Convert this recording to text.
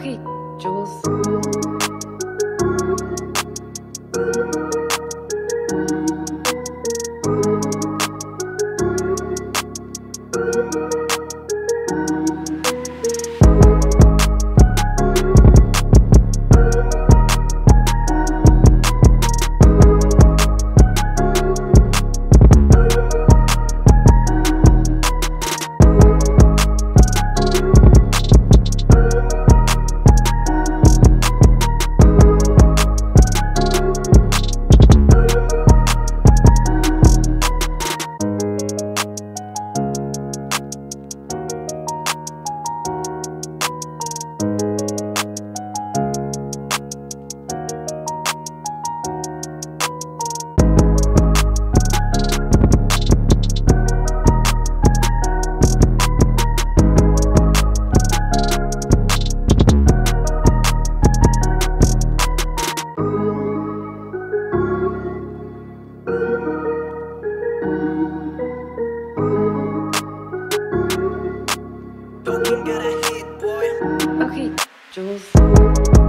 Okay, Jules. 可以。